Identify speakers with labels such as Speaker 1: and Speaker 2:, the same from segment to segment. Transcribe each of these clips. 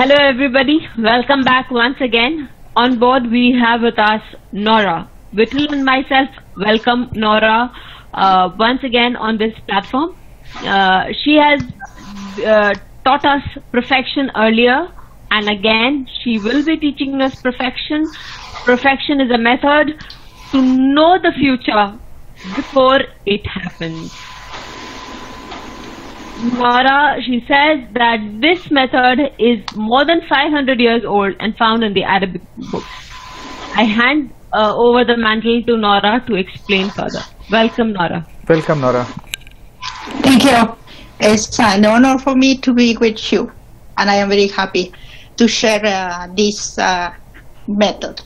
Speaker 1: Hello, everybody. Welcome back once again. On board, we have with us Norah. Whittle and myself welcome Norah uh, once again on this platform. Uh, she has uh, taught us profection earlier, and again, she will be teaching us profection. Profection is a method to know the future before it happens. Norah, she says that this method is more than 500 years old and found in the Arabic books. I hand uh, over the mantle to Norah to explain further. Welcome, Norah.
Speaker 2: Welcome, Norah.
Speaker 3: Thank you. It's an honor for me to be with you, and I am very happy to share uh, this uh, method.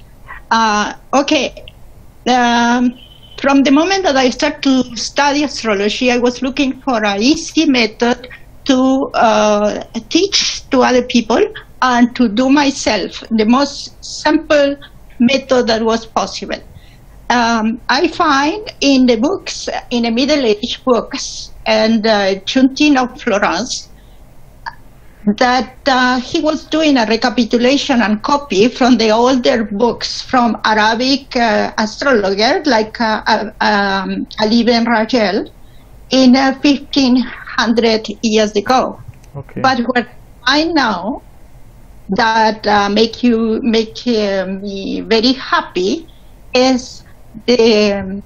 Speaker 3: Uh, okay. Um, from the moment that I started to study astrology, I was looking for an easy method to uh, teach to other people and to do myself the most simple method that was possible. Um, I find in the books, in the Middle Age books, and uh, of Florence, that uh, he was doing a recapitulation and copy from the older books from Arabic uh, astrologers like uh, uh um, Ali ibn Rajal in 1500 uh, years ago.
Speaker 2: Okay.
Speaker 3: But what I know that uh, make you make me very happy is the um,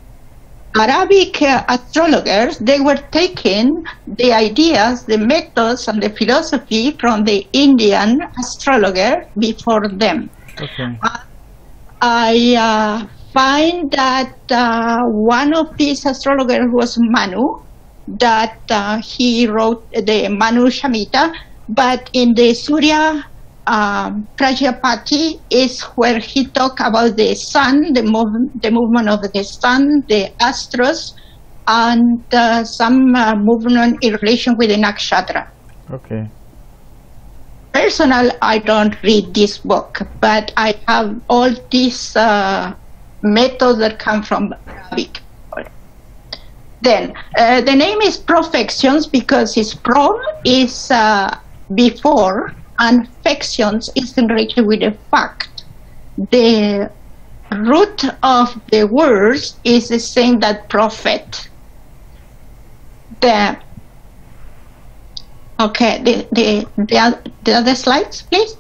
Speaker 3: Arabic uh, astrologers, they were taking the ideas, the methods, and the philosophy from the Indian astrologer before them.
Speaker 2: Okay.
Speaker 3: Uh, I uh, find that uh, one of these astrologers was Manu, that uh, he wrote the Manu Samhita, but in the Surya um, Prajapati is where he talked about the sun, the, move, the movement of the sun, the astros, and uh, some uh, movement in relation with the nakshatra.
Speaker 2: Okay.
Speaker 3: Personal, I don't read this book, but I have all these uh, methods that come from Arabic. Then, uh, the name is Profections because its pro is uh, before and factions is related with the fact. The root of the words is the same that prophet. The okay, the the the, the other slides, please.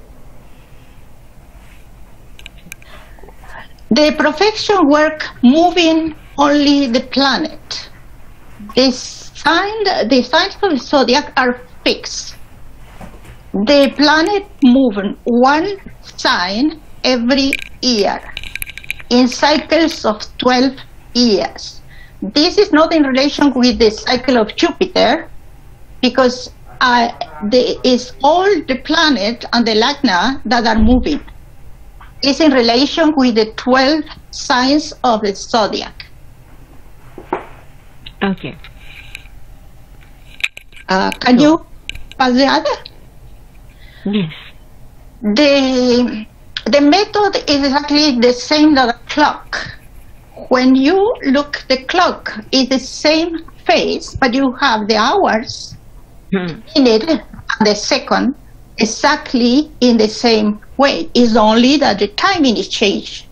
Speaker 3: The profection work moving only the planet. The sign, the signs of the zodiac are fixed the planet moves one sign every year in cycles of 12 years. This is not in relation with the cycle of Jupiter because uh, the, it's all the planet and the lagna that are moving. It's in relation with the 12 signs of the zodiac.
Speaker 1: Okay.
Speaker 3: Uh, can you pass the other?
Speaker 1: Yes.
Speaker 3: The, the method is exactly the same as a clock. When you look the clock, it's the same face, but you have the hours,
Speaker 1: Hmm.
Speaker 3: minute, and the second exactly in the same way. It's only that the timing is changed.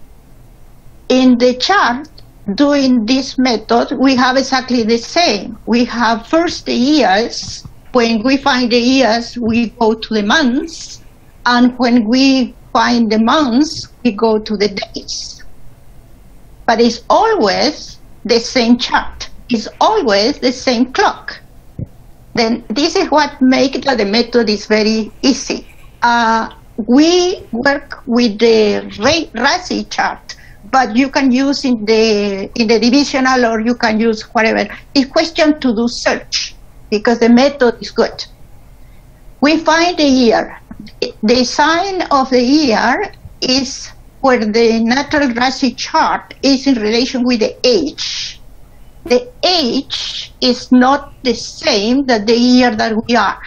Speaker 3: In the chart, doing this method, we have exactly the same. We have first the years, when we find the years, we go to the months, and when we find the months, we go to the days. But it's always the same chart. It's always the same clock. Then this is what makes the method is very easy. Uh, we work with the RASI chart, but you can use in the in the divisional or you can use whatever. It's question to do search because the method is good. We find the year. The sign of the year is where the natural Rashi chart is in relation with the age. The age is not the same that the year that we are.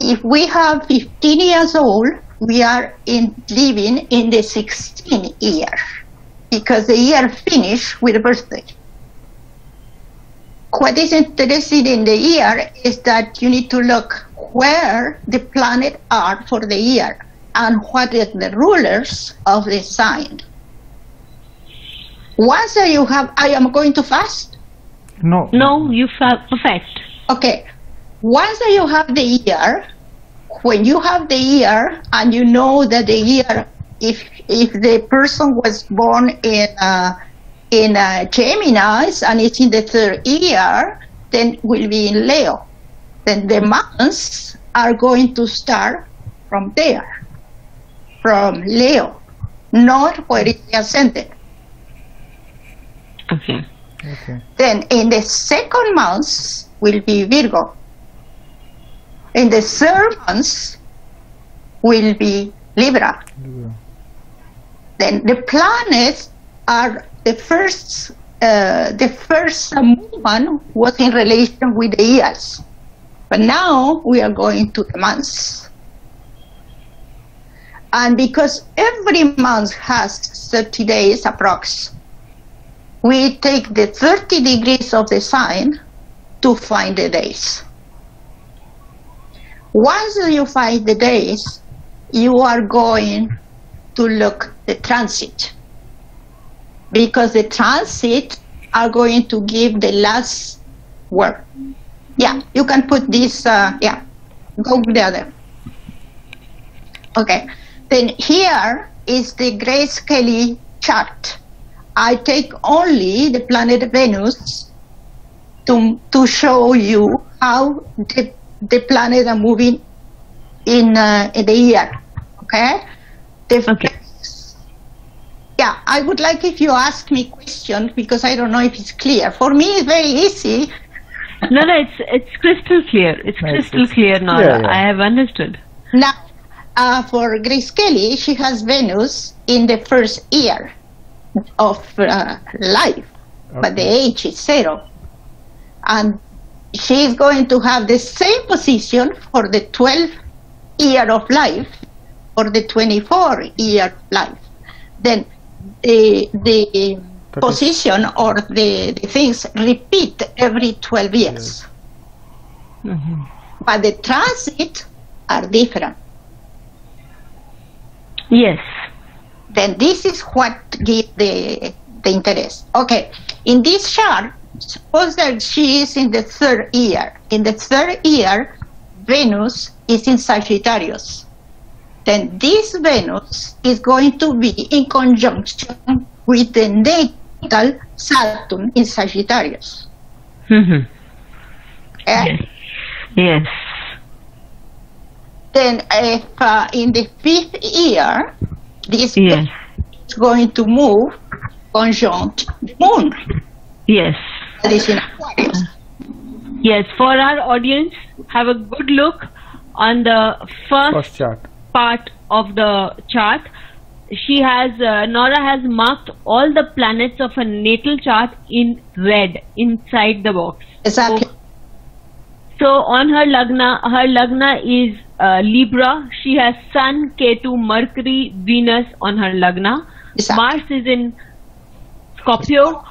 Speaker 3: If we have 15 years old, we are in living in the 16 year because the year finish with the birthday. What is interesting in the year is that you need to look where the planets are for the year and what is the rulers of the sign. Once you have, I am going to fast.
Speaker 2: No.
Speaker 1: No, you fa- perfect.
Speaker 3: Okay. Once you have the year, when you have the year and you know that the year, if if the person was born in uh, in uh, Gemini and it's in the third year, then will be in Leo. Then the months are going to start from there, from Leo, not where it's ascended.
Speaker 1: Okay.
Speaker 2: Okay.
Speaker 3: Then in the second month will be Virgo. In the third month will be Libra. Then the planets are the first. Uh, the first movement was in relation with the years, but now we are going to the months. And because every month has 30 days approx, we take the 30 degrees of the sign to find the days. Once you find the days, you are going to look the transit because the transit are going to give the last word. Yeah, you can put this, uh, yeah, go the other. Okay, then here is the Grace Kelly chart. I take only the planet Venus to, to show you how the, the planets are moving in, uh, in the year. Okay? The
Speaker 1: Okay.
Speaker 3: Yeah, I would like if you ask me questions because I don't know if it's clear. For me, it's very easy.
Speaker 1: No, no, it's it's crystal clear. It's
Speaker 2: Nice,
Speaker 1: crystal
Speaker 2: it's-
Speaker 1: clear, Norah.
Speaker 2: yeah, yeah.
Speaker 1: I have understood.
Speaker 3: Now, uh, for Grace Kelly, she has Venus in the first year of uh, life, but the age is zero. And she is going to have the same position for the 12th year of life or the 24 year life. Then the, the
Speaker 2: That is-
Speaker 3: position or the, the things repeat every 12 years.
Speaker 1: Mhm.
Speaker 3: But the transit are different.
Speaker 1: Yes.
Speaker 3: then this is what gives the the interest. Okay, in this chart, suppose that she is in the third year. In the third year, Venus is in Sagittarius. Then this Venus is going to be in conjunction with the natal Saturn in Sagittarius.
Speaker 1: Mhm.
Speaker 3: Okay?
Speaker 1: Yes. Yes.
Speaker 3: Then if uh, in the fifth year, this
Speaker 1: Yes.
Speaker 3: is going to move conjunct the moon.
Speaker 1: Yes.
Speaker 3: That is in Aquarius.
Speaker 1: Yes. For our audience, have a good look on the first
Speaker 2: First chart.
Speaker 1: Part of the chart. She has uh, Nora has marked all the planets of her natal chart in red inside the box.
Speaker 3: Exactly.
Speaker 1: So on her lagna, her lagna is uh, Libra. She has Sun, Ketu, Mercury, Venus on her lagna.
Speaker 3: Exactly.
Speaker 1: Mars is in Scorpio.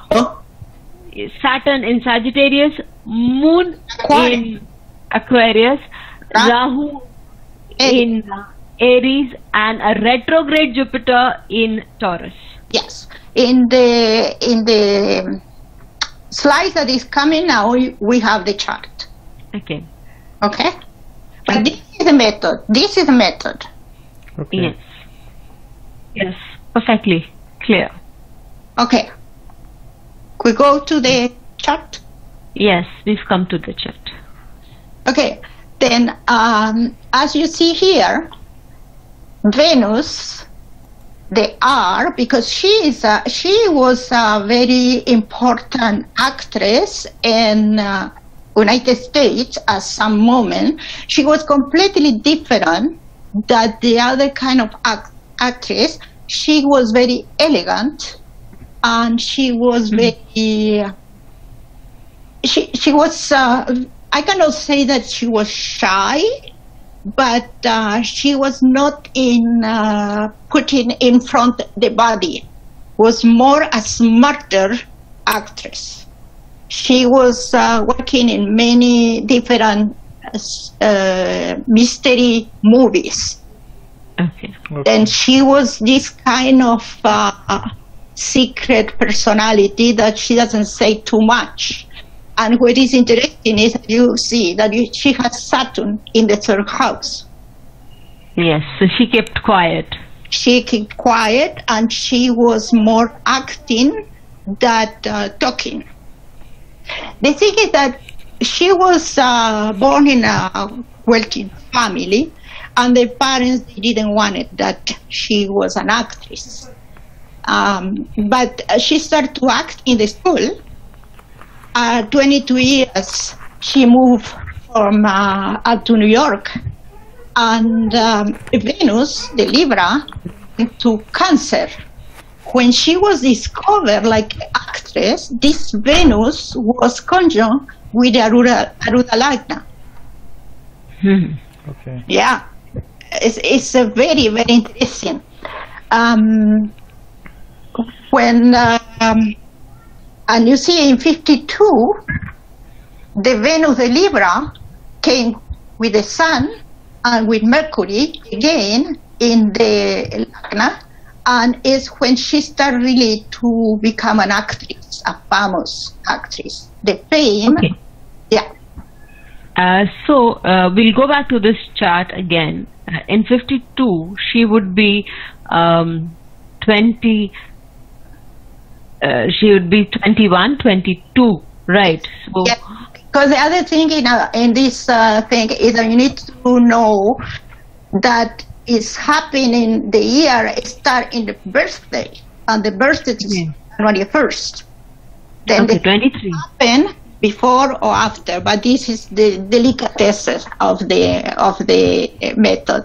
Speaker 1: Saturn in Sagittarius. Moon
Speaker 3: Aquarius.
Speaker 1: in Aquarius.
Speaker 3: Ra-
Speaker 1: Rahu in Aries and a retrograde Jupiter in Taurus.
Speaker 3: Yes. In the in the slide that is coming now, we have the chart.
Speaker 1: Okay.
Speaker 3: Okay. But this is the method. This is the method.
Speaker 2: Okay.
Speaker 1: Yes. Yes. Perfectly clear.
Speaker 3: Okay. We go to the chart.
Speaker 1: Yes, we've come to the chart.
Speaker 3: Okay. Then, um, as you see here, Venus, the R, because she is a, she was a very important actress in uh, United States at some moment. She was completely different than the other kind of act- actress. She was very elegant, and she was very. She she was. Uh, I cannot say that she was shy, but uh, she was not in uh, putting in front the body. Was more a smarter actress. She was uh, working in many different uh, mystery movies.
Speaker 1: Okay.
Speaker 2: Okay.
Speaker 3: And she was this kind of uh, secret personality that she doesn't say too much. And what is interesting is you see that you, she has Saturn in the third house.
Speaker 1: Yes. So she kept quiet.
Speaker 3: She kept quiet and she was more acting than uh, talking. The thing is that she was uh, born in a wealthy family, and the parents didn't want it that she was an actress. Um, but she started to act in the school. Uh, 22 years, she moved from uh, up to New York, and um, Venus, the Libra, to Cancer. When she was discovered like actress, this Venus was conjunct with the Aruda, Aruda Lagna.
Speaker 1: Hmm.
Speaker 2: Okay.
Speaker 3: Yeah, it's, it's a very, very interesting. Um, when, um, and you see in 52, the Venus, the Libra, came with the Sun and with Mercury again in the Lagna, and it's when she started really to become an actress, a famous actress. The fame,
Speaker 1: Okay.
Speaker 3: yeah.
Speaker 1: Uh, so uh, we'll go back to this chart again. Uh, in 52, she would be um, 20. Uh, she would be 21, 22, right? So
Speaker 3: Yeah, because the other thing in, uh, in this uh, thing is that you need to know that it's happening the year start in the birthday, on the birthday is
Speaker 1: Yeah.
Speaker 3: January 1st. Then
Speaker 1: okay, 23.
Speaker 3: happen before or after, but this is the delicatesse of the of the method.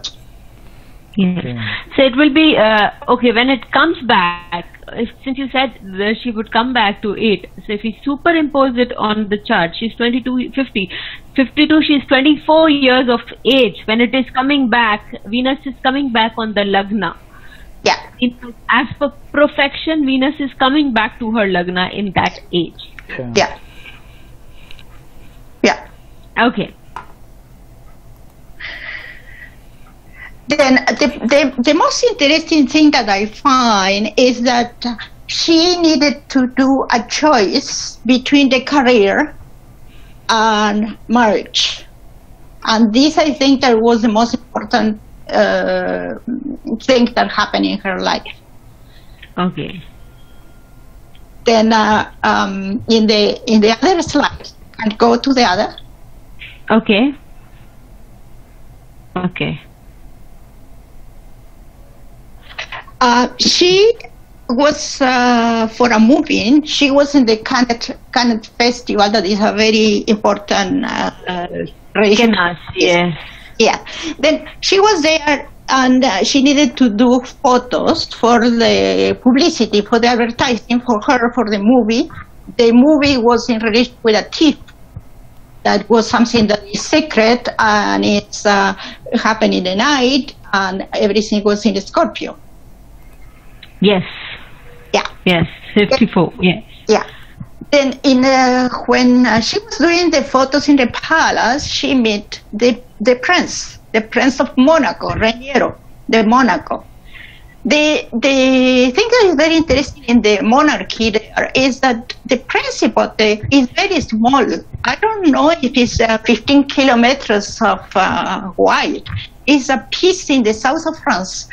Speaker 1: Yes.
Speaker 2: Okay.
Speaker 1: So it will be uh, okay when it comes back. If, since you said that she would come back to 8, so if we superimpose it on the chart, she's 22, 50. 52, she's 24 years of age. When it is coming back, Venus is coming back on the Lagna.
Speaker 3: Yeah,
Speaker 1: In, as per profection, Venus is coming back to her Lagna in that age.
Speaker 2: Okay.
Speaker 3: yeah, yeah.
Speaker 1: Okay.
Speaker 3: Then the, the, the most interesting thing that I find is that she needed to do a choice between the career and marriage. And this, I think, that was the most important uh, thing that happened in her life.
Speaker 1: Okay.
Speaker 3: Then uh, um, in the in the other slide, and go to the other.
Speaker 1: Okay. Okay.
Speaker 3: Uh, she was uh, for a movie. She was in the Cannes, Festival. That is a very important uh, uh, region.
Speaker 1: Kenas, yes.
Speaker 3: Yeah. Then she was there, and uh, she needed to do photos for the publicity, for the advertising for her for the movie. The movie was in relation with a thief. That was something that is secret, and it's uh, happened in the night, and everything was in Scorpio.
Speaker 1: Yes.
Speaker 3: Yeah.
Speaker 1: Yes. 54. Yes.
Speaker 3: Yeah. Then in uh, when uh, she was doing the photos in the palace, she met the the prince, the prince of Monaco, Raniero, the Monaco. The the thing that is very interesting in the monarchy there is that the principate is very small. I don't know if it's uh, 15 kilometers of uh, wide. It's a piece in the south of France,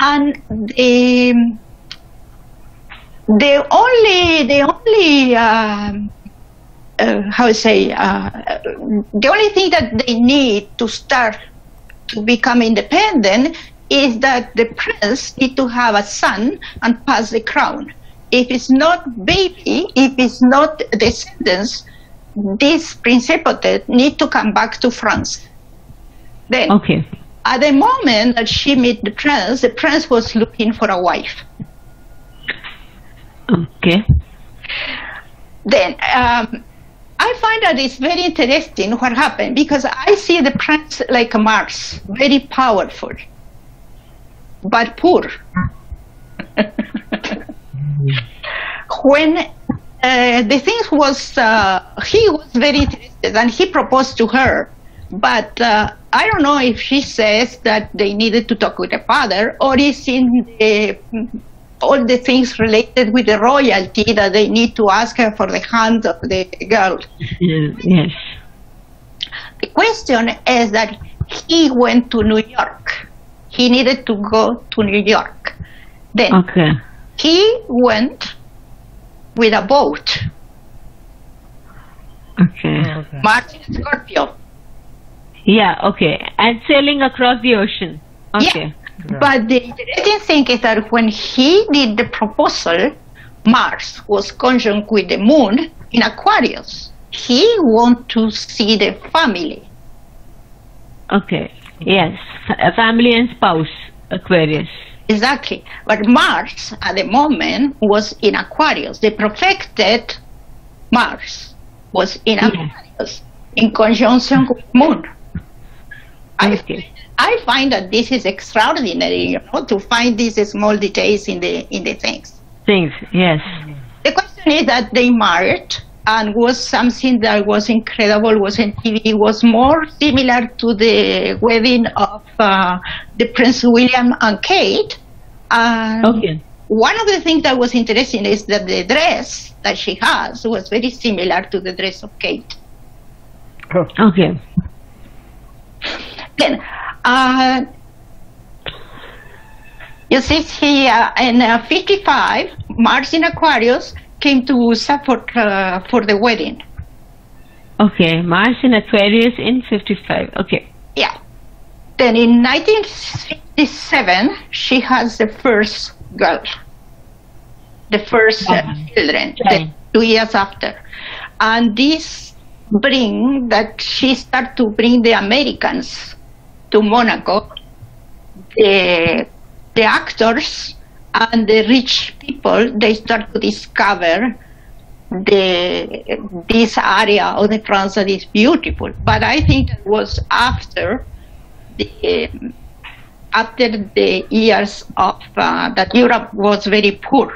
Speaker 3: and the the only the only um, uh, how say uh, the only thing that they need to start to become independent is that the prince need to have a son and pass the crown. If it's not baby, if it's not descendants, this principate need to come back to France. Then,
Speaker 1: Okay.
Speaker 3: at the moment that she met the prince, the prince was looking for a wife.
Speaker 1: Okay.
Speaker 3: then um, I find that it's very interesting what happened because I see the prince like a Mars, very powerful, but poor. when uh, the thing was, uh, he was very interested and he proposed to her. But uh, I don't know if she says that they needed to talk with the father or is in the, all the things related with the royalty that they need to ask her for the hand of the girl.
Speaker 1: Yes.
Speaker 3: The question is that he went to New York. He needed to go to New York. Then
Speaker 1: Okay.
Speaker 3: he went with a boat,
Speaker 1: Okay.
Speaker 2: Okay.
Speaker 3: Martin Scorpio.
Speaker 1: Yeah. Okay. And sailing across the ocean. Okay.
Speaker 2: Yeah.
Speaker 3: But the interesting thing is that when he did the proposal, Mars was conjunct with the moon in Aquarius. He want to see the family.
Speaker 1: Okay. Yes. F- family and spouse. Aquarius.
Speaker 3: Exactly. But Mars at the moment was in Aquarius. The perfected Mars was in
Speaker 1: Yeah.
Speaker 3: Aquarius in conjunction with Moon. I,
Speaker 1: Okay.
Speaker 3: I find that this is extraordinary, you know, to find these small details in the in the things.
Speaker 1: Things. Yes.
Speaker 3: The question is that they married and was something that was incredible, was in TV, was more similar to the wedding of uh, the Prince William and Kate. And
Speaker 1: Okay.
Speaker 3: one of the things that was interesting is that the dress that she has was very similar to the dress of Kate.
Speaker 1: Okay.
Speaker 3: Then, uh, you see here in uh, 55, Mars in Aquarius came to USA for, uh, for the wedding.
Speaker 1: Okay. Mars in Aquarius in 55. Okay.
Speaker 3: Yeah. Then in 1957, she has the first girl, the first uh,
Speaker 1: Mhm.
Speaker 3: children,
Speaker 1: Okay.
Speaker 3: two years after. And this bring that she start to bring the Americans to Monaco, the, the actors and the rich people, they start to discover the this area of the France that is beautiful. But I think it was after the after the years of uh, that Europe was very poor.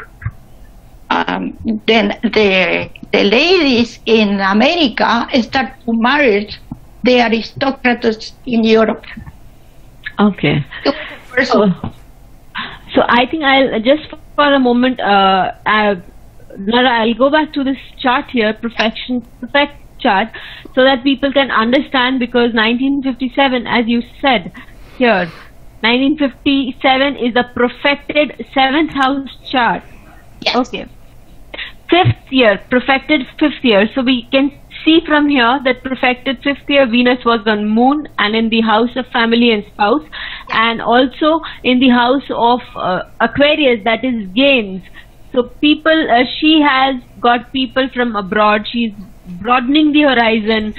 Speaker 3: Um, then the the ladies in America start to marry the aristocrats in Europe.
Speaker 1: Okay.
Speaker 3: It was the first
Speaker 1: So, so I think I'll just for a moment, uh, Nara, I'll go back to this chart here, profection, perfect chart, so that people can understand because 1957, as you said here, 1957 is a perfected seventh house chart.
Speaker 3: yes.
Speaker 1: Okay. Fifth year, perfected fifth year. So we can see from here that perfected fifth year Venus was on moon and in the house of family and spouse and also in the house of uh, Aquarius that is gains. So people, uh, she has got people from abroad. She's broadening the horizon.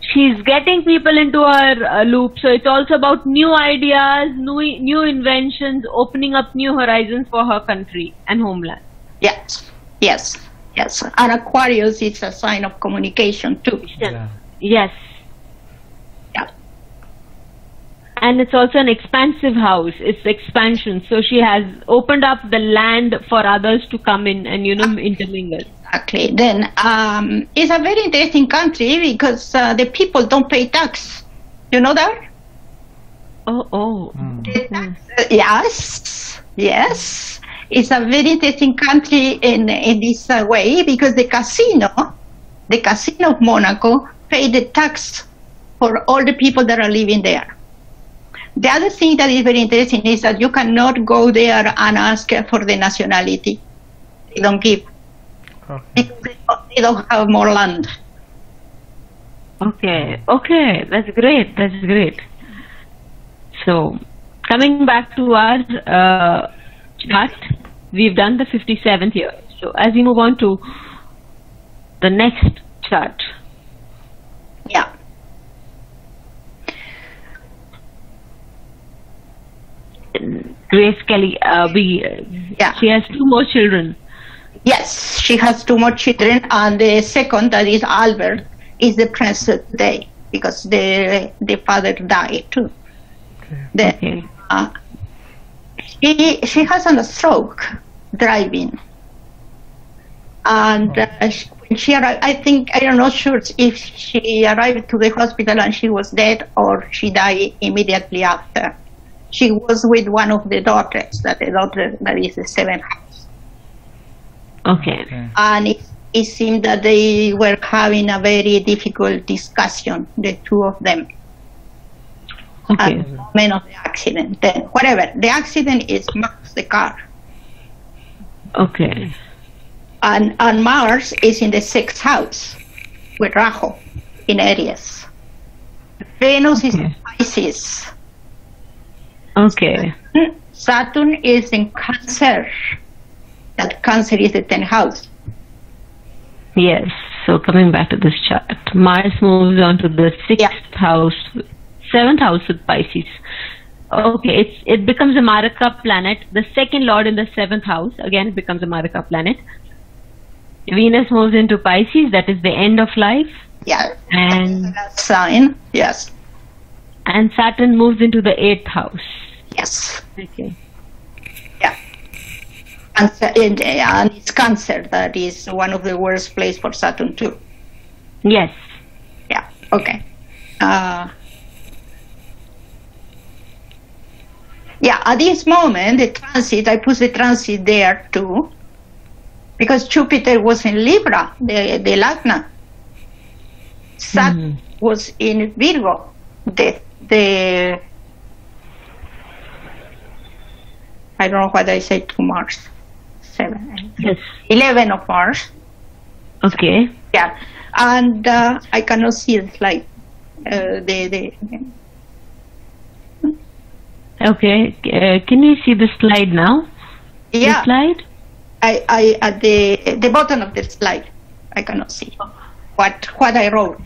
Speaker 1: She's getting people into her uh, loop. So it's also about new ideas, new new inventions, opening up new horizons for her country and homeland.
Speaker 3: Yes, yes, yes. And Aquarius is a sign of communication too.
Speaker 2: Yeah.
Speaker 1: Yes.
Speaker 3: Yeah.
Speaker 1: And it's also an expansive house. It's expansion. So she has opened up the land for others to come in and, you know, intermingle.
Speaker 3: Exactly. Then um, it's a very interesting country because uh, the people don't pay tax. You know that?
Speaker 1: Oh, oh.
Speaker 2: Mm.
Speaker 3: The tax- uh, yes, yes. It's a very interesting country in in this uh, way because the casino, the casino of Monaco, pay the tax for all the people that are living there. The other thing that is very interesting is that you cannot go there and ask for the nationality. They don't give.
Speaker 2: Okay.
Speaker 3: because they don't- they don't have more land.
Speaker 1: Okay. Okay. That's great. That's great. So, coming back to our uh, chart, we've done the 57th year. So, as we move on to the next chart.
Speaker 3: Yeah.
Speaker 1: Grace Kelly, uh, we, uh,
Speaker 3: Yeah.
Speaker 1: she has two more children.
Speaker 3: Yes, she has two more children, and the second, that is Albert, is the prince today because the the father died too.
Speaker 2: Okay.
Speaker 3: The,
Speaker 1: Okay.
Speaker 3: uh, she she has a stroke driving, And uh, she, when she arrived, I think I am not sure if she arrived to the hospital and she was dead or she died immediately after. She was with one of the daughters, that the daughter that is the seventh house,
Speaker 1: Okay.
Speaker 2: Okay.
Speaker 3: and it, it seemed that they were having a very difficult discussion, the two of them.
Speaker 1: Uh, okay.
Speaker 3: at the moment of the accident. Then, whatever the accident is, Mars the car,
Speaker 1: Okay.
Speaker 3: and and Mars is in the sixth house with Rahu in Aries. Venus is in Pisces.
Speaker 1: Okay.
Speaker 3: Saturn is in Cancer. That Cancer is the tenth house.
Speaker 1: Yes. So coming back to this chart, Mars moves on to the sixth
Speaker 3: Yeah.
Speaker 1: house, seventh house with Pisces. Okay, it's it becomes a Maraka planet. The second lord in the seventh house again it becomes a Maraka planet. Venus moves into Pisces. That is the end of life,
Speaker 3: Yeah,
Speaker 1: and
Speaker 3: sign. Yes,
Speaker 1: and Saturn moves into the eighth house.
Speaker 3: yes,
Speaker 1: Okay.
Speaker 3: yeah. Cancer, and, and it's Cancer. That is one of the worst place for Saturn too.
Speaker 1: Yes.
Speaker 3: Yeah. Okay. Uh, yeah. At this moment, the transit, I put the transit there too, because Jupiter was in Libra, the the Lagna. Saturn was in Virgo, the the. I don't know what I say to Mars. Seven,
Speaker 1: Yes.
Speaker 3: eleven of Mars.
Speaker 1: Okay.
Speaker 3: Yeah, and uh, I cannot see the slide. Uh, the, the
Speaker 1: Okay. Uh, can you see the slide now? The slide.
Speaker 3: I, I at the the bottom of the slide, I cannot see what what I wrote.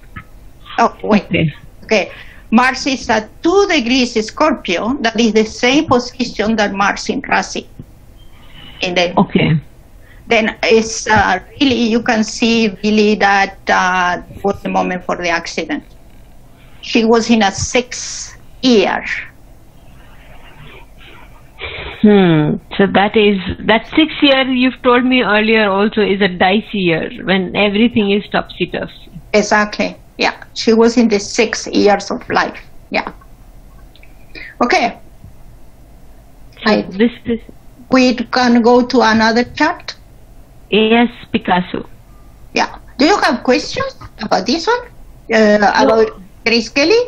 Speaker 3: Oh wait,
Speaker 1: Okay.
Speaker 3: okay. Mars is at two degrees Scorpio. That is the same position that Mars in Rasi. In the
Speaker 1: Okay.
Speaker 3: then it's uh, really you can see really that uh, was the moment for the accident. She was in a six year.
Speaker 1: Hmm. So that is that six year you've told me earlier also is a dicey year when everything is topsy turvy.
Speaker 3: Exactly. Yeah, she was in the six years of life. Yeah. Okay.
Speaker 1: So
Speaker 3: I,
Speaker 1: this is
Speaker 3: we can go to another chart.
Speaker 1: yes Picasso.
Speaker 3: Yeah. Do you have questions about this one? Uh, about Grace Kelly?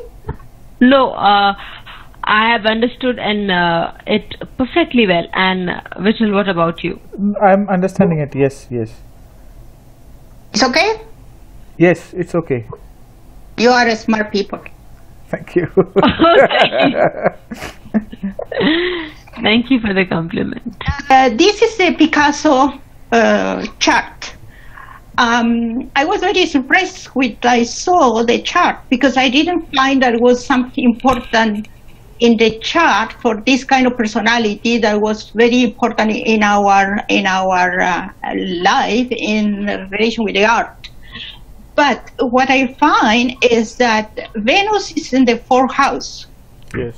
Speaker 1: No, uh, I have understood and uh, it perfectly well. And uh, Vishal, what about you?
Speaker 2: I'm understanding it. Yes, yes.
Speaker 3: It's okay?
Speaker 2: Yes, it's okay.
Speaker 3: You are a smart people.
Speaker 2: Thank you.
Speaker 1: Thank you for the compliment.
Speaker 3: Uh, this is a Picasso uh, chart. Um, I was very surprised when I saw the chart because I didn't find there was something important in the chart for this kind of personality that was very important in our in our uh, life in relation with the art. But what I find is that Venus is in the fourth house
Speaker 2: yes.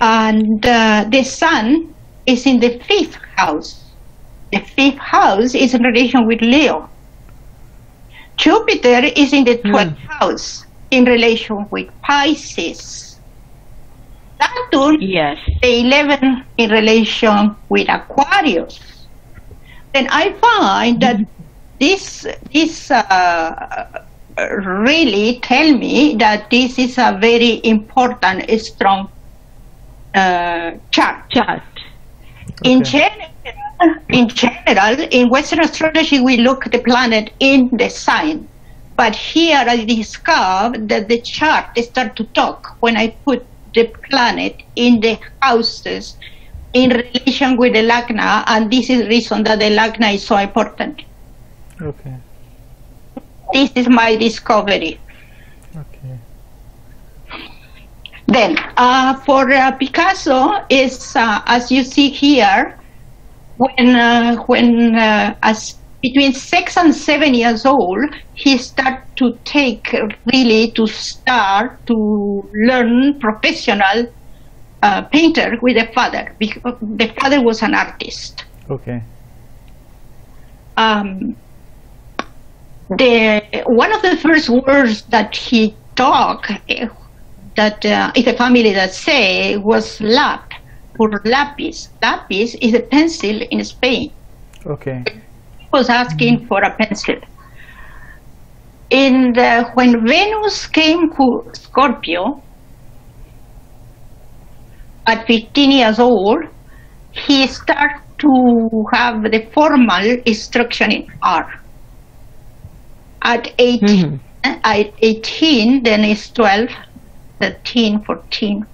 Speaker 3: and uh, the sun is in the fifth house. The fifth house is in relation with Leo. Jupiter is in the 12th house in relation with Pisces. Saturn,
Speaker 1: Yes.
Speaker 3: the 11 in relation with Aquarius. Then I find that this this uh, really tell me that this is a very important, strong uh, chart.
Speaker 1: Chart.
Speaker 3: In general, in general, in Western astrology, we look at the planet in the sign. But here I discovered that the chart start to talk when I put the planet in the houses in relation with the Lagna, and this is the reason that the Lagna is so important.
Speaker 2: Okay.
Speaker 3: This is my discovery.
Speaker 2: Okay.
Speaker 3: Then, uh, for uh, Picasso, is uh, as you see here, when uh, when uh, as between six and seven years old, he start to take really to start to learn professional uh, painter with the father because the father was an artist.
Speaker 2: Okay.
Speaker 3: um, the one of the first words that he talked eh, that uh, is a family that say was lap or lapis. Lapis is a pencil in Spain.
Speaker 2: Okay.
Speaker 3: Was asking for a pencil. In the, when Venus came to Scorpio at 15 years old, he started to have the formal instruction in art. At 18, at 18 then it's 12, 13, 14,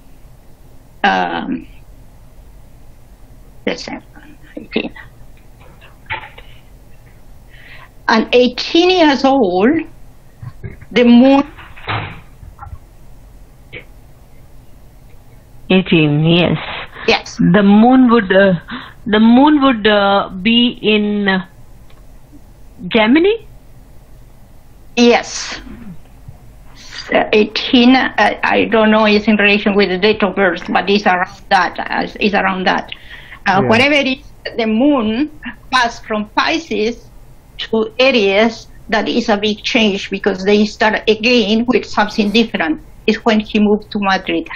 Speaker 3: um, the same, 18. And 18 years old, the moon
Speaker 1: 18, yes.
Speaker 3: yes
Speaker 1: The moon would, uh, the moon would uh, be in uh, Gemini?
Speaker 3: yes Uh, 18 uh, i don't know it's in relation with the date of birth but it's around that uh, it's around that uh,
Speaker 2: Yeah.
Speaker 3: whenever it is the moon passed from pisces to Aries that is a big change because they start again with something different is when he moved to madrid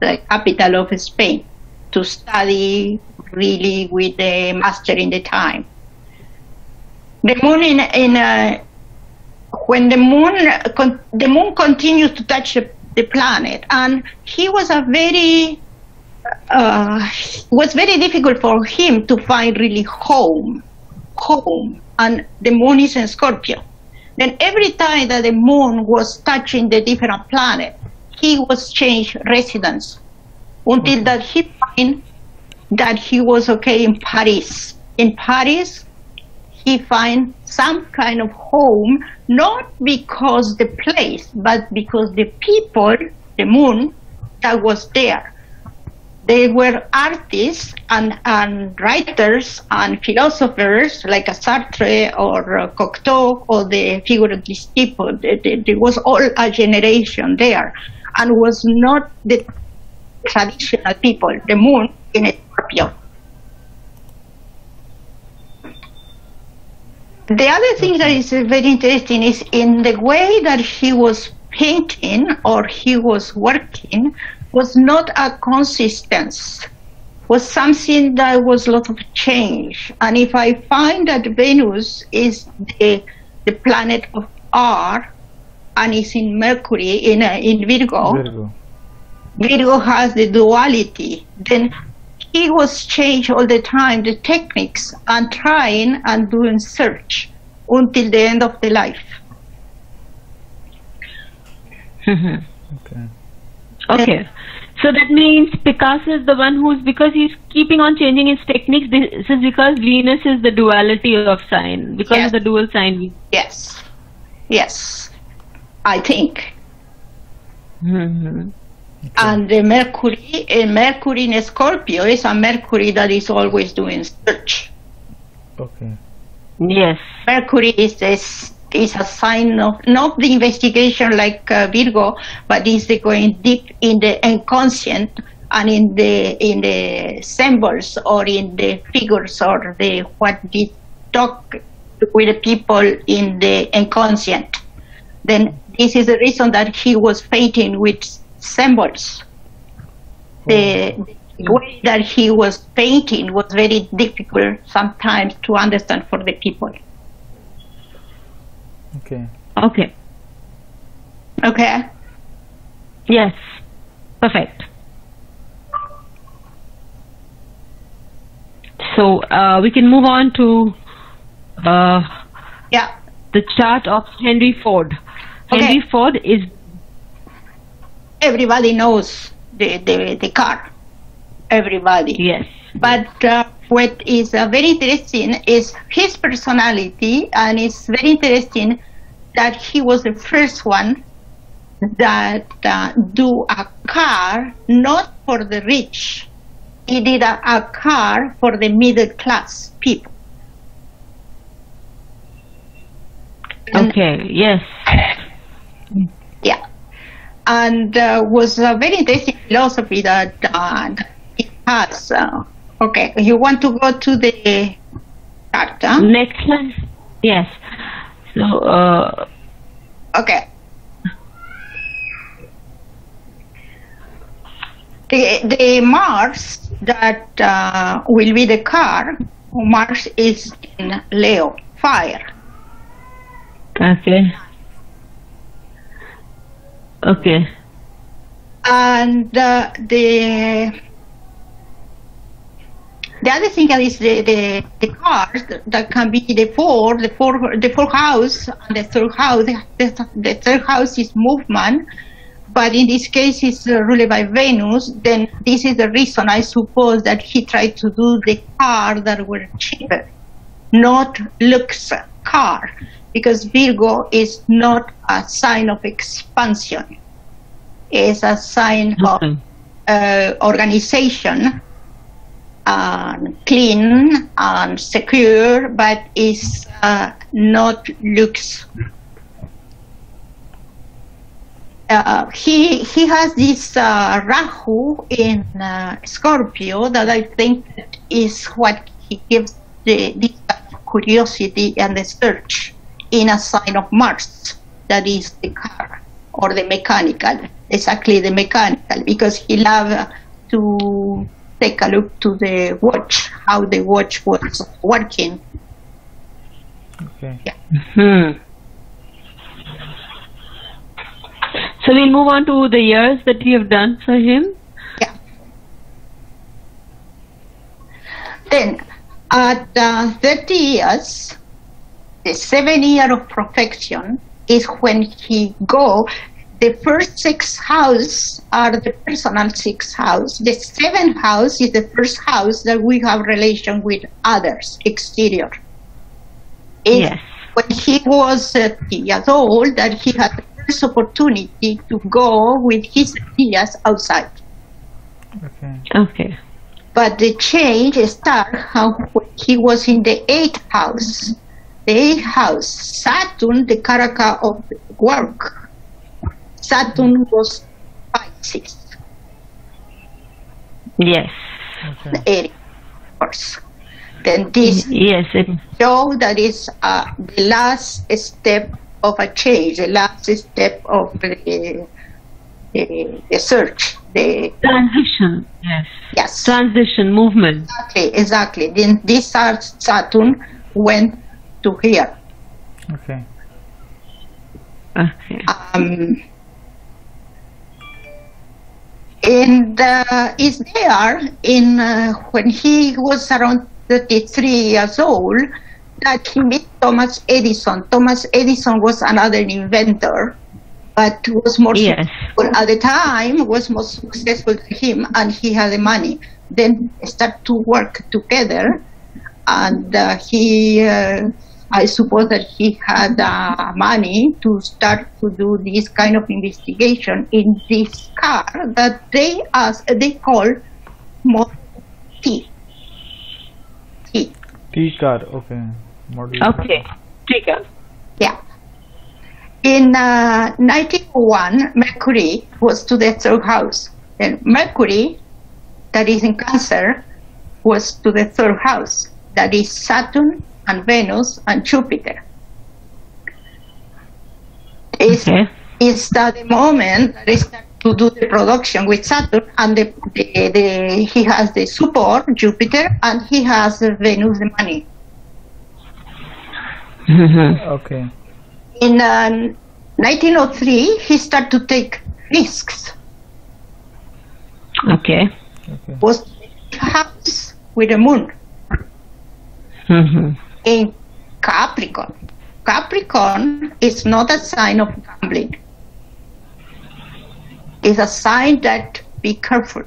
Speaker 3: the capital of spain to study really with the master in the time. The moon in, in uh, when the moon the moon continues to touch the, the planet and he was a very uh, was very difficult for him to find really home home and the moon is in scorpio then every time that the moon was touching the different planet he was changed residence until that he find that he was okay in paris in paris he find some kind of home, not because the place, but because the people, the moon, that was there. They were artists and, and writers and philosophers like a Sartre or Cocteau or the figurative people. There, was all a generation there and was not the traditional people, the moon in Scorpio. The other thing that is very interesting is in the way that he was painting or he was working was not a consistency, was something that was a lot of change. And if I find that Venus is the, the planet of art and is in Mercury, in, uh, in Virgo,
Speaker 2: Virgo.
Speaker 3: Virgo has the duality, then he was changed all the time the techniques and trying and doing search until the end of the life.
Speaker 1: Mhm.
Speaker 2: Okay.
Speaker 1: Okay. So that means Picasso is the one who's because he's keeping on changing his techniques. This is because Venus is the duality of sign because
Speaker 3: Yes.
Speaker 1: of the dual sign.
Speaker 3: Yes, yes, I think.
Speaker 1: Mhm.
Speaker 3: And the Mercury, a Mercury in Scorpio is a Mercury that is always doing search.
Speaker 2: Okay.
Speaker 1: Yes.
Speaker 3: Mercury is a, s- is a sign of not the investigation like uh, Virgo, but is the going deep in the inconscient and in the in the symbols or in the figures or the what we talk with the people in the inconscient. Then this is the reason that he was painting with symbols. The, the way that he was painting was very difficult sometimes to understand for the people.
Speaker 2: Okay.
Speaker 1: Okay.
Speaker 3: Okay.
Speaker 1: Yes. Perfect. So uh, we can move on to uh,
Speaker 3: Yeah.
Speaker 1: the chart of Henry Ford.
Speaker 3: Okay.
Speaker 1: Henry Ford is
Speaker 3: Everybody knows the, the, the car. Everybody.
Speaker 1: yes.
Speaker 3: But uh, what is uh, very interesting is his personality, and it's very interesting that he was the first one that uh, do a car not for the rich. He did a, a car for the middle class people. And-
Speaker 1: Okay. Yes.
Speaker 3: Yeah. And uh, was a very interesting philosophy that uh, it has. Uh, okay, you want to go to the chart. huh?
Speaker 1: Next slide. Yes. So, uh,
Speaker 3: Okay. The, the Mars that uh, will be the car, Mars is in Leo, fire.
Speaker 1: okay. Okay.
Speaker 3: And uh, the the other thing is the, the, the cars that can be the four, the four, the four house and the third house. The, the third house is movement, but in this case it's ruled by Venus. Then this is the reason I suppose that he tried to do the car that were cheaper, not looks car, because Virgo is not a sign of expansion. It's a sign of uh, organization clean and secure, but is uh, not looks. Uh, he he has this uh, Rahu in uh, Scorpio that I think is what he gives the this curiosity and the search in a sign of Mars that is the car or the mechanical exactly the mechanical because he loved to take a look to the watch how the watch was working
Speaker 2: Okay. Yeah.
Speaker 1: Hmm. So we'll move on to the years that you have done for him.
Speaker 3: Yeah. Then, at uh, 30 years, the seven year of profection is when he go. The first six house are the personal six house. The seventh house is the first house that we have relation with others, exterior. It's
Speaker 1: Yes.
Speaker 3: when he was 30 years old that he had the first opportunity to go with his ideas outside.
Speaker 2: Okay.
Speaker 1: Okay.
Speaker 3: But the change started how when he was in the eighth house. The eighth house, Saturn, the character of work. Saturn was Pisces,
Speaker 1: Yes.
Speaker 2: Okay.
Speaker 3: the Aries, of course. Then this
Speaker 1: Yes. It,
Speaker 3: show that is uh, the last step of a change, the last step of the, the, the search. The
Speaker 1: transition. Yes.
Speaker 3: yes,
Speaker 1: Transition movement.
Speaker 3: exactly, exactly. Then this Saturn went to here.
Speaker 2: Okay.
Speaker 1: Okay.
Speaker 3: Um, and uh, is there in uh, when he was around 33 years old that he met Thomas Edison. Thomas Edison was another inventor, but was more
Speaker 1: Yes.
Speaker 3: successful at the time. Was more successful than him, and he had the money. Then start to work together, and uh, he. I suppose that he had uh, money to start to do this kind of investigation in this car that they ask, they call Model T. T.
Speaker 2: T car. Okay. Model.
Speaker 1: Okay. Take up.
Speaker 3: Yeah. In uh, 1901, Mercury was to the third house. And Mercury, that is in Cancer, was to the third house. That is Saturn and Venus and Jupiter. It's,
Speaker 1: Okay.
Speaker 3: it's at the moment that is to do the production with Saturn, and the, the, the, he has the support, Jupiter, and he has Venus, the money.
Speaker 1: Mhm.
Speaker 2: Okay.
Speaker 3: in uh, 1903 he started to take risks
Speaker 1: Okay.
Speaker 2: Okay.
Speaker 3: was house with the moon
Speaker 1: Mhm.
Speaker 3: In capricorn. Capricorn is not a sign of gambling. It's a sign that be careful.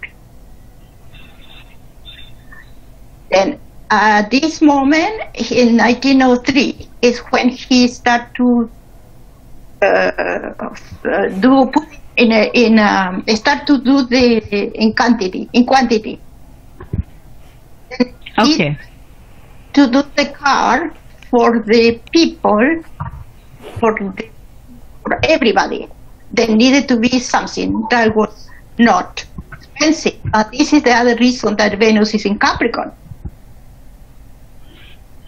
Speaker 3: Then at this moment in 1903 is when he started to uh, uh, do in a, in um, start to do the in quantity in quantity.
Speaker 1: Okay.
Speaker 3: To do the car for the people for the, for everybody there needed to be something that was not expensive and this is the other reason that Venus is in Capricorn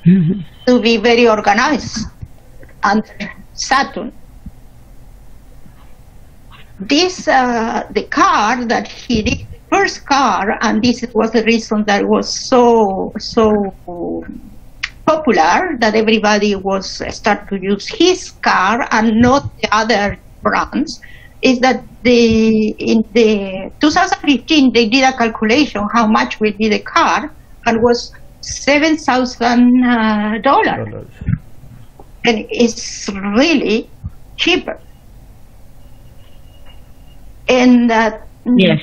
Speaker 1: Mhm.
Speaker 3: to be very organized under Saturn. This, uh, the car that he did, first car, and this was the reason that it was so, so popular that everybody was uh, start to use his car and not the other brands, is that the, in the 2015 they did a calculation how much will be the car and was seven thousand uh, dollars
Speaker 2: Dollars.
Speaker 3: and it's really cheaper. And uh,
Speaker 1: Yes.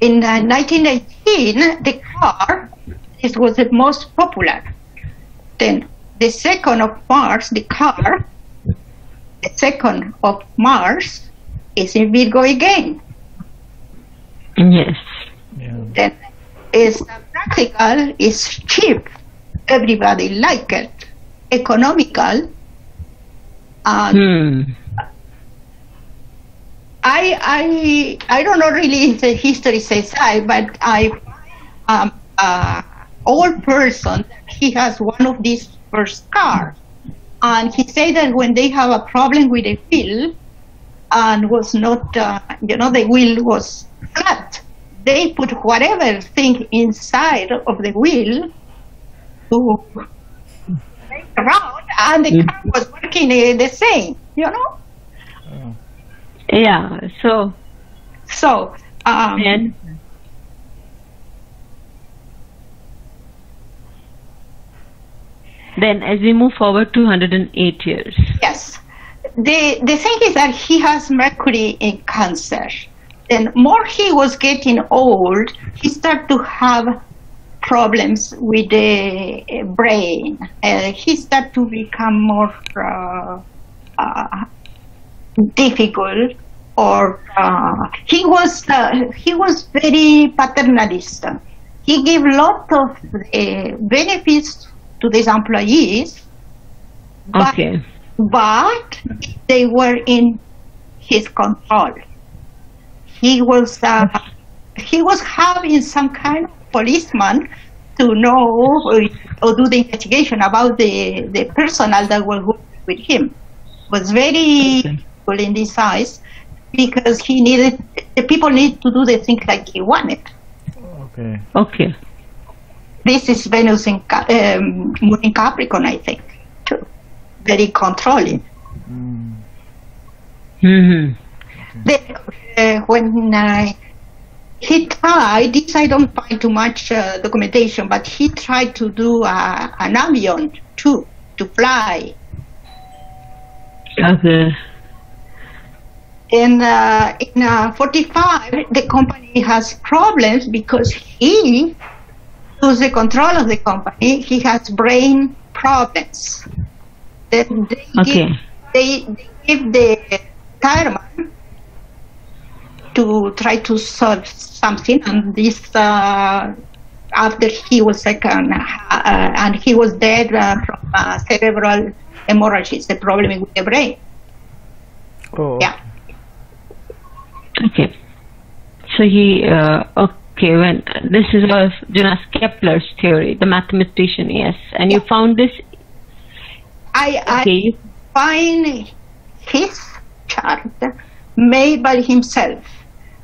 Speaker 3: In uh, 1918, the car it was the most popular. Then the second of Mars, the car, the second of Mars is in Virgo again.
Speaker 1: Yes.
Speaker 2: Yeah.
Speaker 3: Then is practical, it's cheap, everybody like it, economical, and
Speaker 1: Hmm.
Speaker 3: I I I don't know really if the history says I, but I um uh old person he has one of these first cars, and he said that when they have a problem with the wheel, and was not uh, you know the wheel was flat, they put whatever thing inside of the wheel to make around, and the car was working uh, the same, you know.
Speaker 2: Oh.
Speaker 1: Yeah. So
Speaker 3: So um,
Speaker 1: then. Then, as we move forward, 208 years.
Speaker 3: Yes. The the thing is that he has Mercury in Cancer. And more he was getting old, he started to have problems with the uh, brain. Uh, he started to become more uh, uh, difficult, or uh, he was uh, he was very paternalist. He gave lot of uh, benefits to these employees, but
Speaker 1: Okay.
Speaker 3: but they were in his control. He was uh, he was having some kind of policeman to know or, or do the investigation about the the personnel that were working with him. Was very
Speaker 1: Okay.
Speaker 3: Good in this size because he needed the people need to do the things like he wanted.
Speaker 2: Okay.
Speaker 1: Okay.
Speaker 3: This is Venus in um, Moon in Capricorn, I think, too. Very controlling.
Speaker 2: Mm.
Speaker 1: hmm
Speaker 3: Then, uh, when uh, he tried, this I don't find too much uh, documentation, but he tried to do uh, an avion too, to fly.
Speaker 1: Okay.
Speaker 3: And uh, in uh, 45, the company has problems because he loses the control of the company. He has brain problems. Then they
Speaker 1: Okay.
Speaker 3: give, they, they give the fireman to try to solve something, and this uh, after he was second, uh, and he was dead uh, from uh, cerebral hemorrhages, the problem with the brain.
Speaker 2: Oh.
Speaker 3: Yeah.
Speaker 1: Okay. So he, uh, okay, when this is of Johannes Kepler's theory, the mathematician, yes, and you found this.
Speaker 3: I, I
Speaker 1: Okay.
Speaker 3: find his chart made by himself.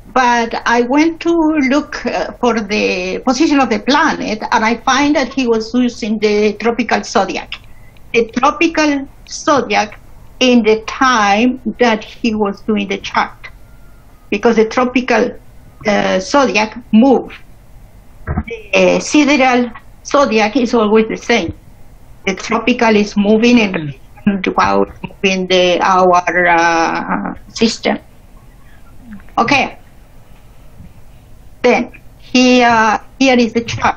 Speaker 3: But I went to look uh, for the position of the planet and I find that he was using the tropical zodiac. The tropical zodiac in the time that he was doing the chart. Because the tropical uh, zodiac move. The uh, sidereal zodiac is always the same. The tropical is moving in while moving the our uh, system. Okay. Then here here is the chart.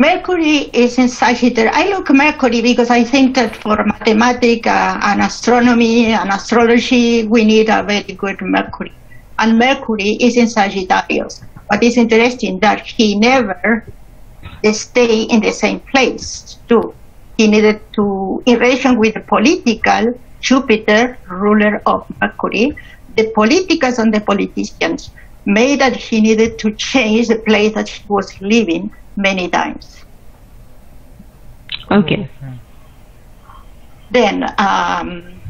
Speaker 3: Mercury is in Sagittarius. I look Mercury because I think that for mathematics uh, and astronomy and astrology, we need a very good Mercury. And Mercury is in Sagittarius. But it's interesting that he never stay in the same place too. he needed to, in relation with the political, Jupiter, ruler of Mercury, the politicals and the politicians made that he needed to change the place that he was living many times.
Speaker 1: Okay.
Speaker 3: Then um,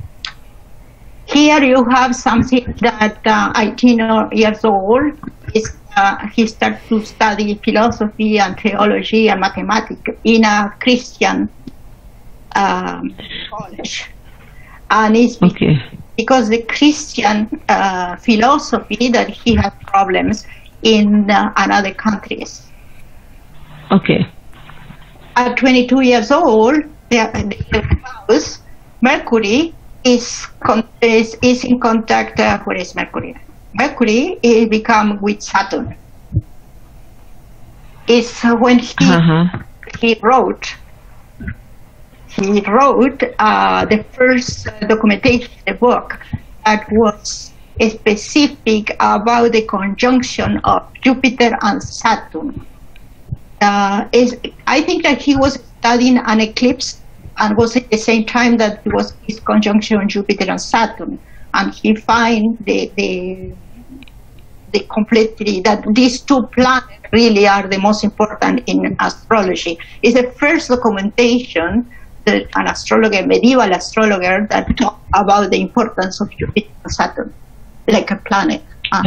Speaker 3: here you have something that uh, 18 years old is uh, he started to study philosophy and theology and mathematics in a Christian um, college, and it's
Speaker 1: Okay.
Speaker 3: because the Christian uh, philosophy that he had problems in uh, another countries.
Speaker 1: Okay.
Speaker 3: At 22 years old, the, house, Mercury is, con- is, is in contact, uh, where is Mercury? Mercury is become with Saturn. It's when he,
Speaker 1: Uh-huh.
Speaker 3: he wrote, he wrote uh, the first uh, documentation, the book that was specific about the conjunction of Jupiter and Saturn uh, is I think that he was studying an eclipse and was at the same time that it was his conjunction on Jupiter and Saturn, and he find the the the completely that these two planets really are the most important in astrology. It's the first documentation that an astrologer, medieval astrologer, that talk about the importance of Jupiter and Saturn, like a planet. Uh,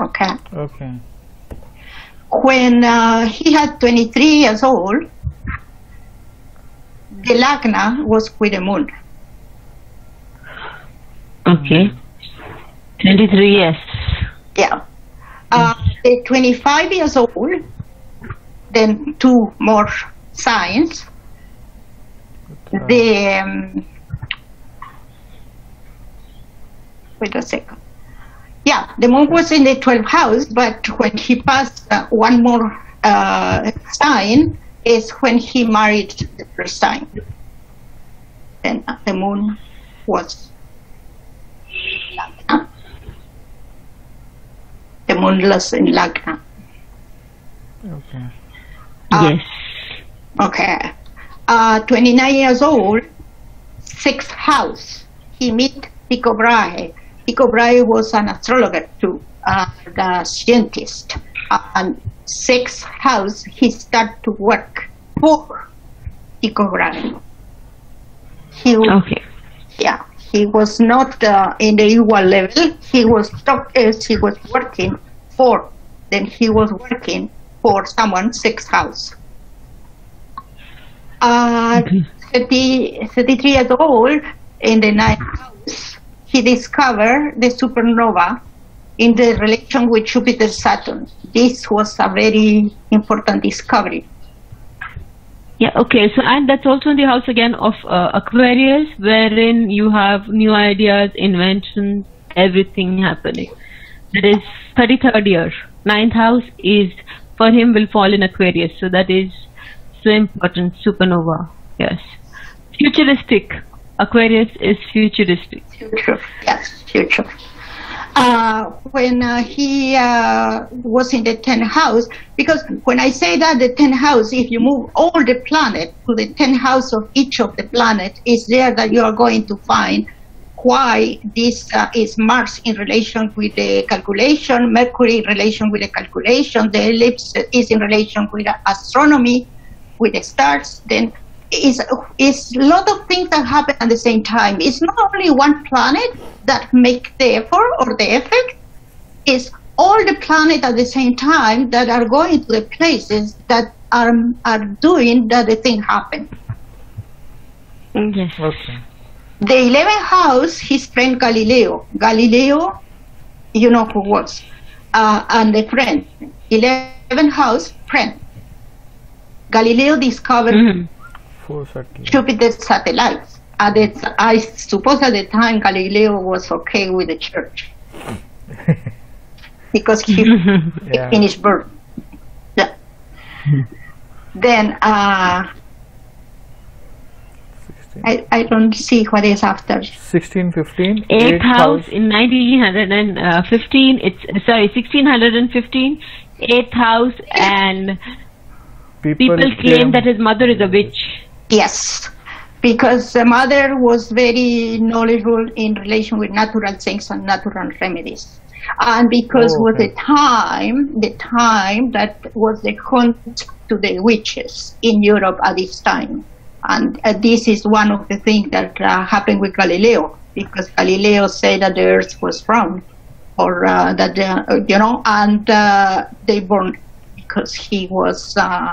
Speaker 3: okay
Speaker 2: Okay.
Speaker 3: When uh, he had 23 years old, the Lagna was with the moon.
Speaker 1: Okay. 23 years.
Speaker 3: Yeah. Uh, the 25 years old, then two more signs. The um, wait a second. Yeah, the moon was in the 12th house, but when he passed uh, one more uh, sign is when he married the first time. Then uh, the moon was Lagna. The moonless in Lagna.
Speaker 2: Okay.
Speaker 3: Uh,
Speaker 1: yes.
Speaker 3: Okay. Uh, 29 years old, sixth house. He met Tycho Brahe. Tycho Brahe was an astrologer too, uh, the scientist. And sixth house, he started to work for Tycho Brahe. He was
Speaker 1: Okay.
Speaker 3: yeah, he was not uh, in the equal level. He was top as he was working for. Then he was working for someone sixth house. Uh, 30, 33 years old, in the ninth house, he discovered the supernova in the relation with Jupiter Saturn. This was a very important discovery.
Speaker 1: Yeah, okay. So, and that's also in the house again of uh, Aquarius, wherein you have new ideas, inventions, everything happening. That is 33rd year. Ninth house is, for him, will fall in Aquarius. So, that is so important. Supernova. Yes. Futuristic. Aquarius is futuristic.
Speaker 3: future. Yes, future. Uh, when uh, he uh, was in the 10th house, because when I say that the 10th house, if you move all the planet to the 10th house of each of the planet, is there that you are going to find why this uh, is Mars in relation with the calculation, Mercury in relation with the calculation, the ellipse is in relation with astronomy, with the stars, then is is a lot of things that happen at the same time. It's not only one planet that make the effort or the effect. It's all the planets at the same time that are going to the places that are are doing that the thing happen.
Speaker 1: Yes.
Speaker 2: Okay.
Speaker 3: The 11th house, his friend Galileo. Galileo, you know who was, uh, and the friend. 11th house, friend. Galileo discovered
Speaker 1: Mhm.
Speaker 2: Four satellites.
Speaker 3: Jupiter satellites. At the, I suppose at the time Galileo was okay with the church because he
Speaker 2: Yeah.
Speaker 3: finished birth. Yeah. then uh,
Speaker 2: 16,
Speaker 3: I, I don't see what is after.
Speaker 2: 16, 15,
Speaker 1: Eighth house in 1915, it's, sorry, 1615, eighth house, and
Speaker 2: People,
Speaker 1: people claim that his mother is a witch.
Speaker 3: Yes, because the mother was very knowledgeable in relation with natural things and natural remedies. And because
Speaker 2: Oh,
Speaker 3: was the time, the time that was the hunt to the witches in Europe at this time. And uh, this is one of the things that uh, happened with Galileo, because Galileo said that the earth was round, or uh, that, uh, you know, and uh, they burned because he was uh,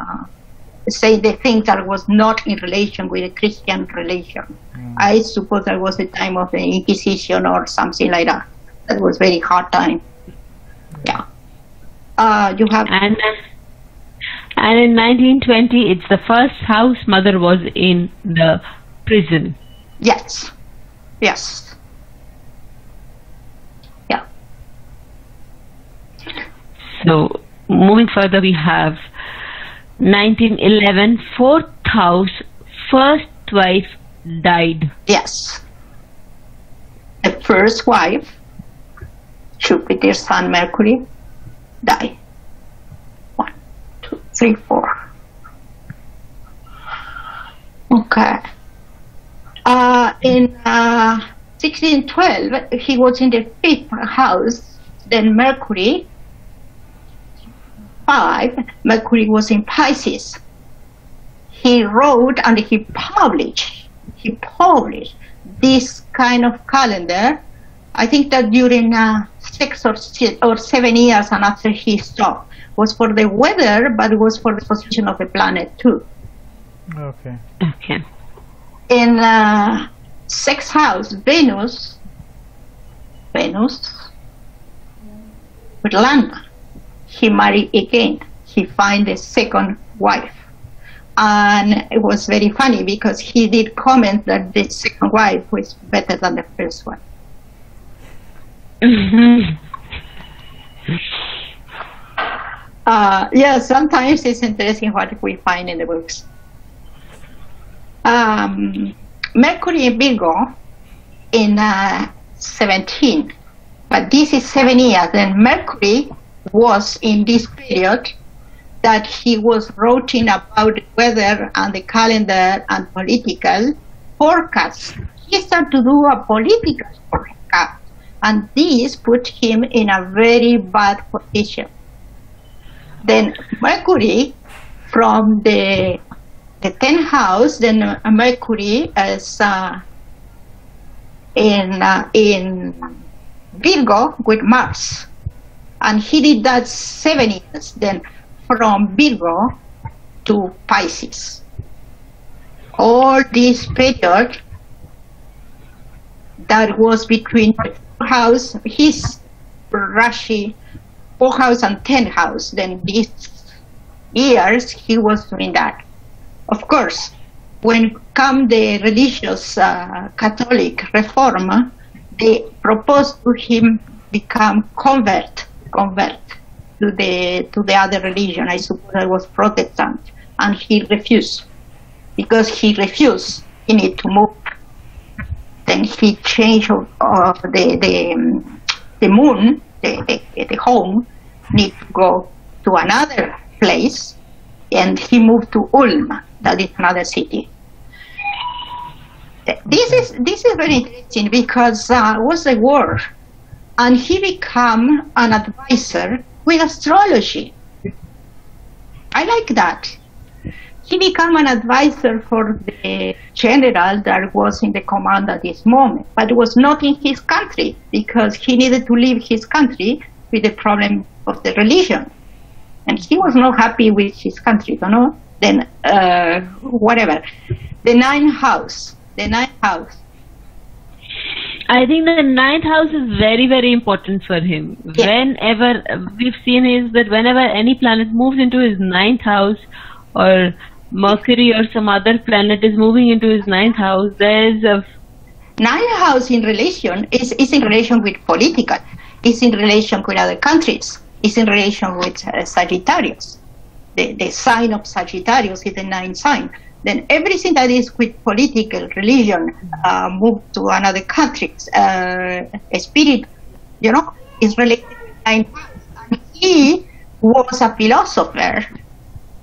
Speaker 3: say the things that was not in relation with a Christian religion. I suppose that was the time of the Inquisition or something like that. That was very hard time. Yeah. Uh, you have
Speaker 1: And and in 1920, it's the first house mother was in the prison.
Speaker 3: yes, yes, yeah.
Speaker 1: So moving further, we have 1911, fourth house, first wife died.
Speaker 3: Yes. The first wife, Jupiter's son Mercury, died. One, two, three, four. Okay. Uh, in uh, 1612, he was in the fifth house. Then Mercury, five, Mercury was in Pisces. He wrote and he published, he published this kind of calendar. I think that during uh, six or six or seven years and after he stopped was for the weather, but it was for the position of the planet too.
Speaker 2: Okay.
Speaker 1: Okay.
Speaker 3: In uh, sixth house, Venus, Venus, with Lagna, he married again. He find a second wife. And it was very funny because he did comment that the second wife was better than the first one. Uh, yeah, sometimes it's interesting what we find in the books. Um, Mercury in Virgo in uh, 17, but this is seven years. Then Mercury was in this period that he was writing about weather and the calendar and political forecasts. He started to do a political forecast, and this put him in a very bad position. Then Mercury, from the the 10th house, then Mercury is uh, in uh, in Virgo with Mars, and he did that seven years. Then from Virgo to Pisces. All this period that was between house, his Rashi, four house and ten house. Then these years he was doing that. Of course, when come the religious uh, Catholic reform, they proposed to him become convert, convert to the to the other religion. I suppose I was Protestant, and he refused because he refused. He need to move. Then he changed of, of the the um, the moon, the, the the home, need to go to another place, and he moved to Ulm, that is another city. This is this is very interesting because uh, was a war, and he became an advisor with astrology. I like that. He became an advisor for the general that was in the command at this moment, but it was not in his country because he needed to leave his country with the problem of the religion. And he was not happy with his country, you know? Then, uh, whatever. The ninth house, the ninth house.
Speaker 1: I think the ninth house is very, very important for him.
Speaker 3: Yeah.
Speaker 1: Whenever we've seen is that whenever any planet moves into his ninth house, or Mercury or some other planet is moving into his ninth house, there is a
Speaker 3: Ninth house in relation is, is in relation with political, is in relation with other countries, is in relation with uh, Sagittarius. The, the sign of Sagittarius is the ninth sign. Then everything that is with political, religion, uh, move to another country, uh, spirit, you know, is related house. And he was a philosopher,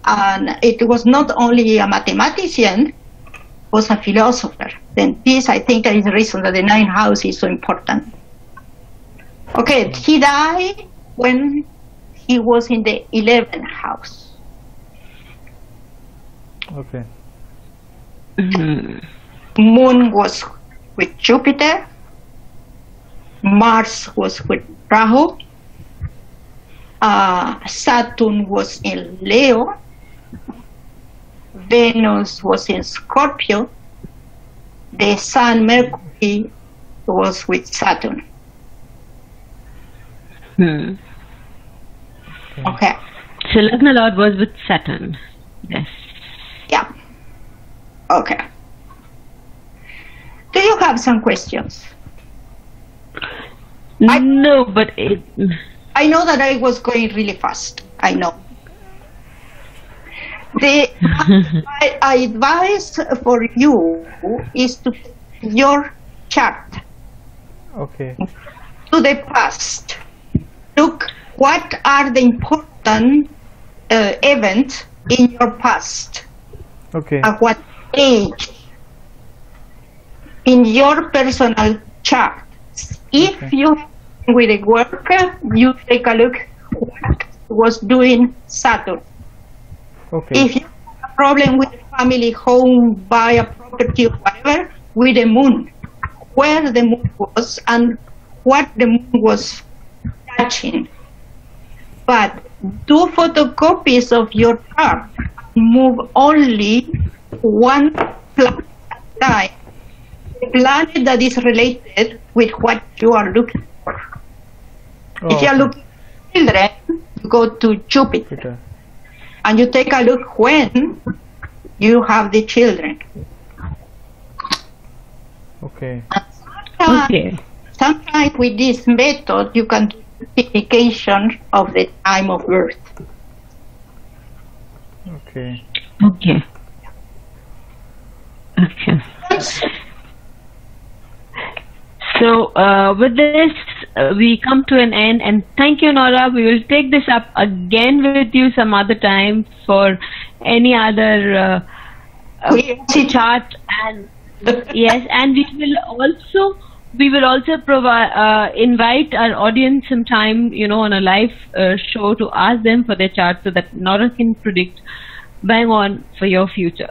Speaker 3: and it was not only a mathematician, was a philosopher. Then this, I think, is the reason that the ninth house is so important. Okay, he died when he was in the 11th house.
Speaker 2: Okay.
Speaker 1: Mhm.
Speaker 3: Moon was with Jupiter. Mars was with Rahu. Uh, Saturn was in Leo. Venus was in Scorpio. The Sun, Mercury was with Saturn.
Speaker 1: Hmm.
Speaker 3: Okay.
Speaker 1: So Lagna Lord was with Saturn. Yes.
Speaker 3: Yeah. Okay. Do you have some questions? I-
Speaker 1: no, but it,
Speaker 3: I know that I was going really fast. I know. The my advice for you is to your chart
Speaker 2: Okay.
Speaker 3: to the past. Look what are the important uh, events in your past.
Speaker 2: Okay.
Speaker 3: At what age? In your personal chart. If
Speaker 2: Okay.
Speaker 3: you with a worker, you take a look what was doing Saturn.
Speaker 2: Okay.
Speaker 3: If you have a problem with a family home, buy a property or whatever, with the moon, where the moon was and what the moon was touching. But do photocopies of your chart. Move only one planet at a time. The planet that is related with what you are looking for.
Speaker 2: Oh,
Speaker 3: If you are
Speaker 2: oh,
Speaker 3: looking for children, you go to Jupiter
Speaker 2: Jupiter.
Speaker 3: and you take a look when you have the children.
Speaker 2: Okay.
Speaker 3: Sometimes,
Speaker 1: okay.
Speaker 3: sometimes with this method, you can do indication of the time of birth.
Speaker 2: Okay.
Speaker 1: Okay. Okay. So uh, with this, uh, we come to an end, and thank you, Norah. We will take this up again with you some other time for any other uh, uh, chart and yes, and we will also we will also provide uh, invite our audience sometime, you know, on a live uh, show to ask them for their chart so that Norah can predict bang on for your future.